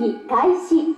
議開始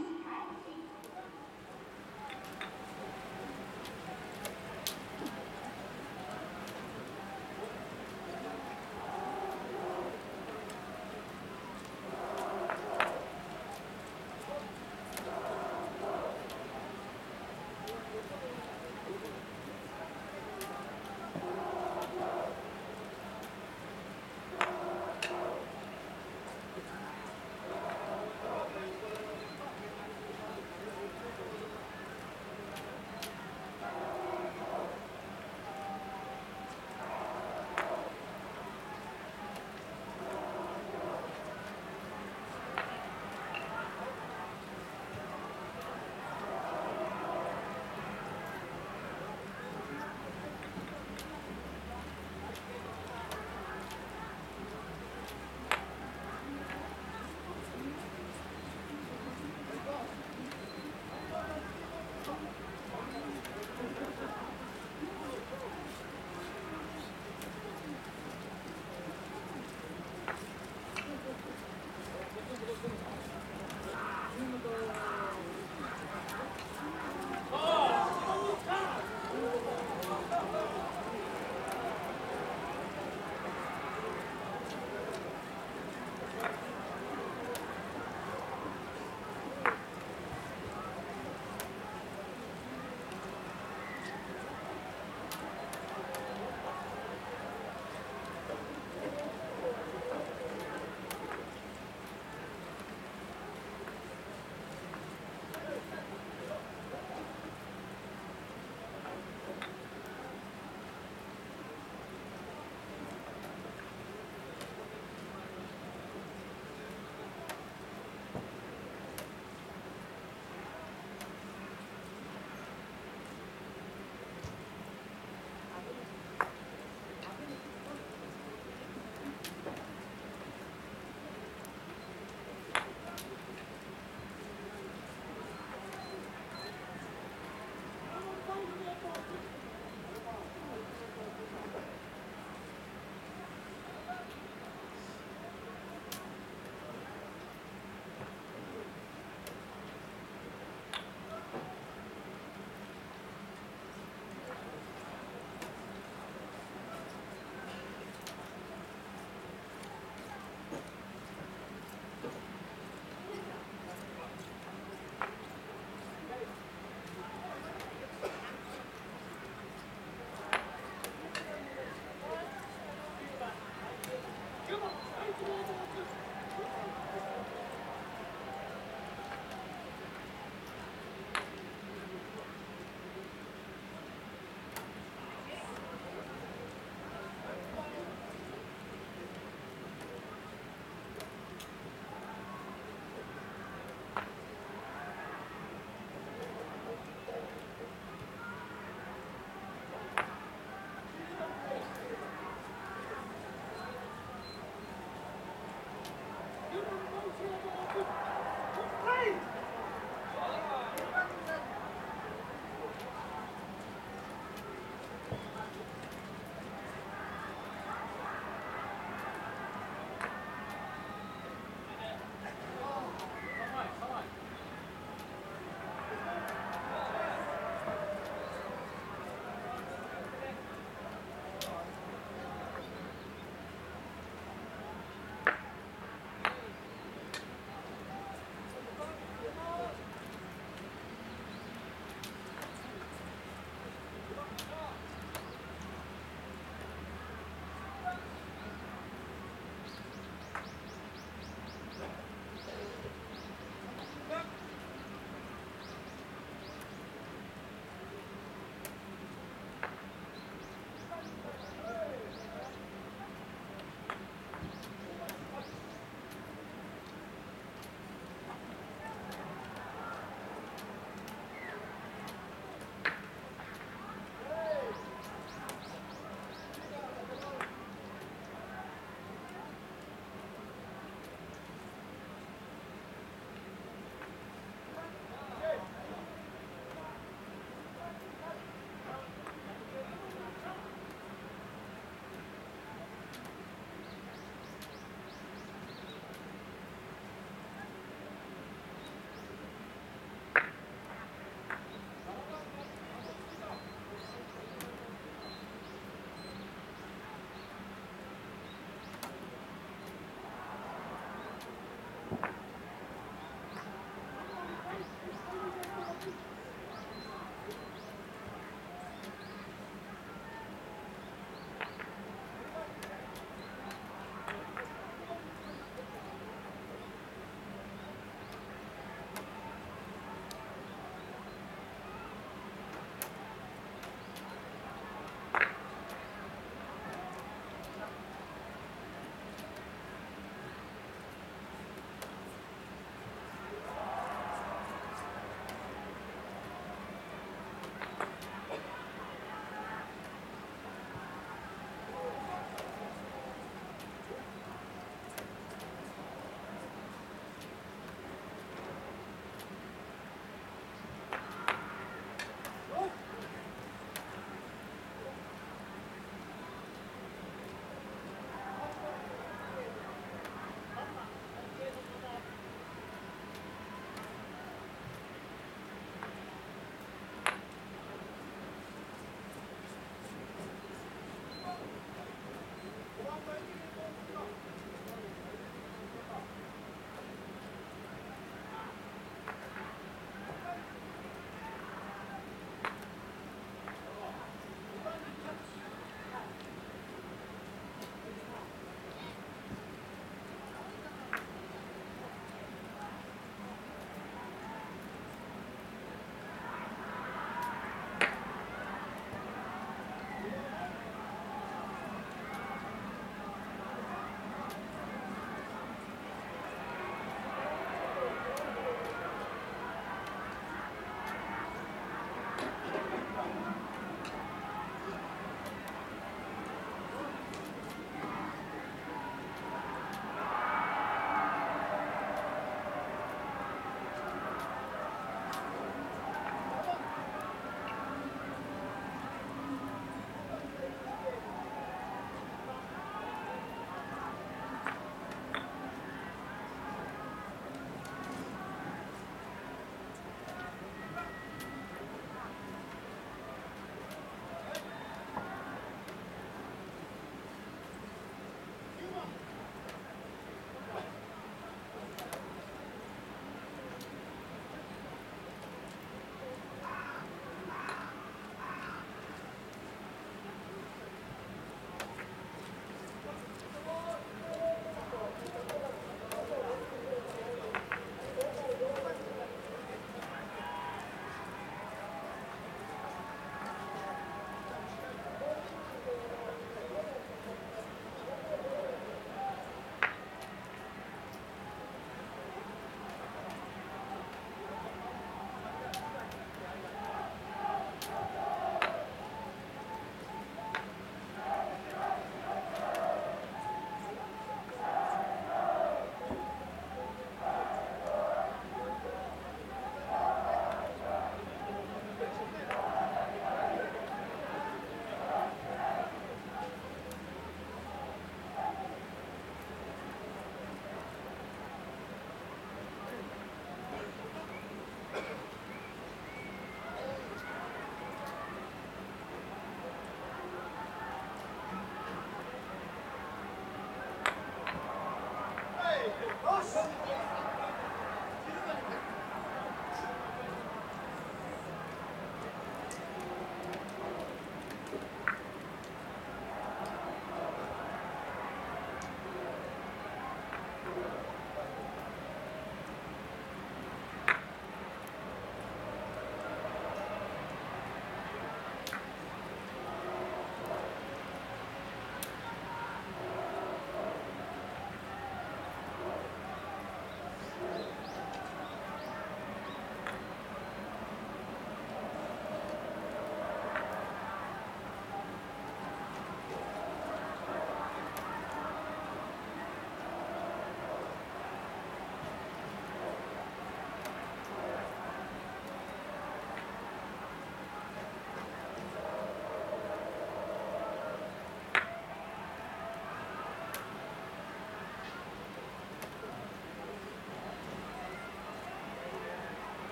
Yes.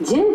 день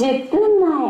10分前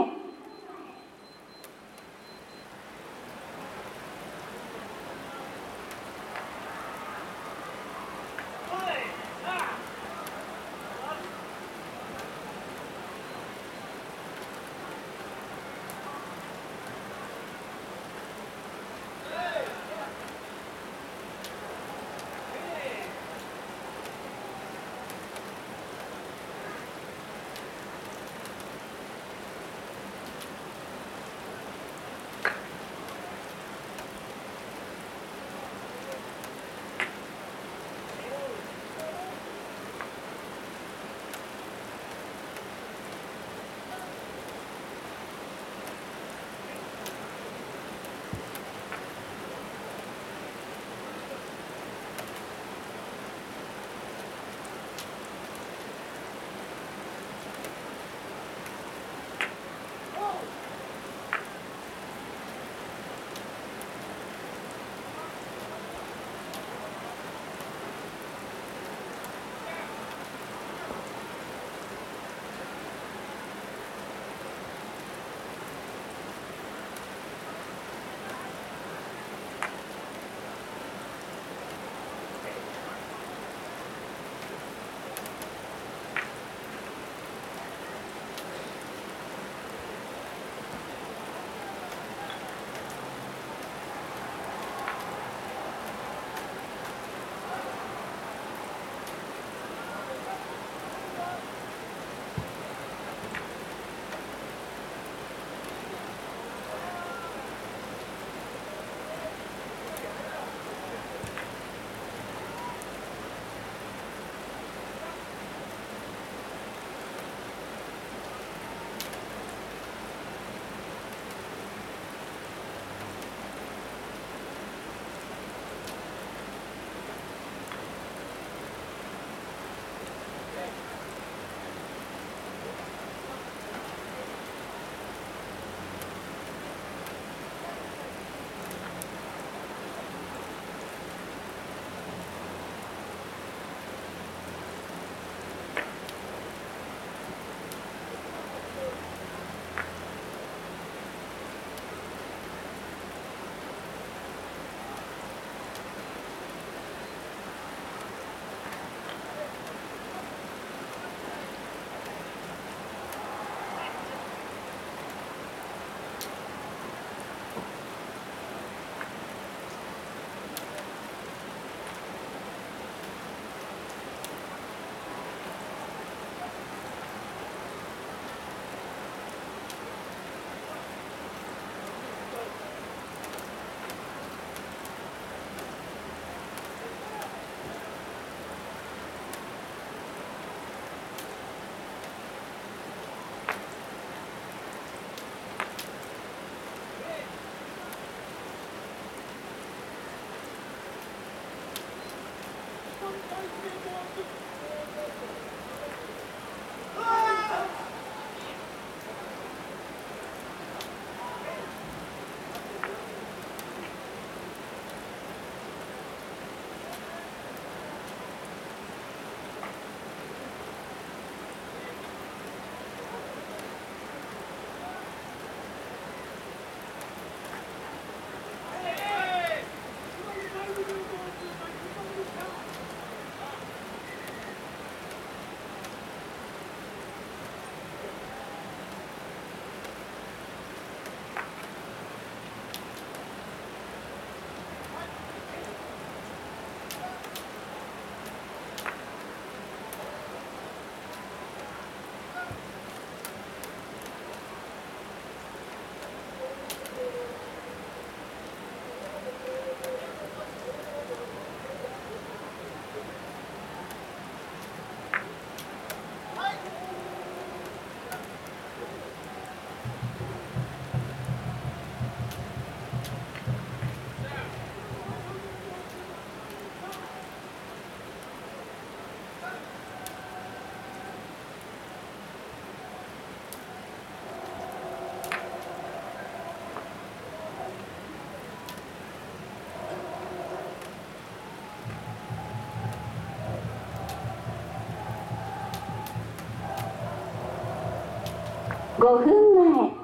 5分前。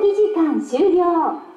技時間終了。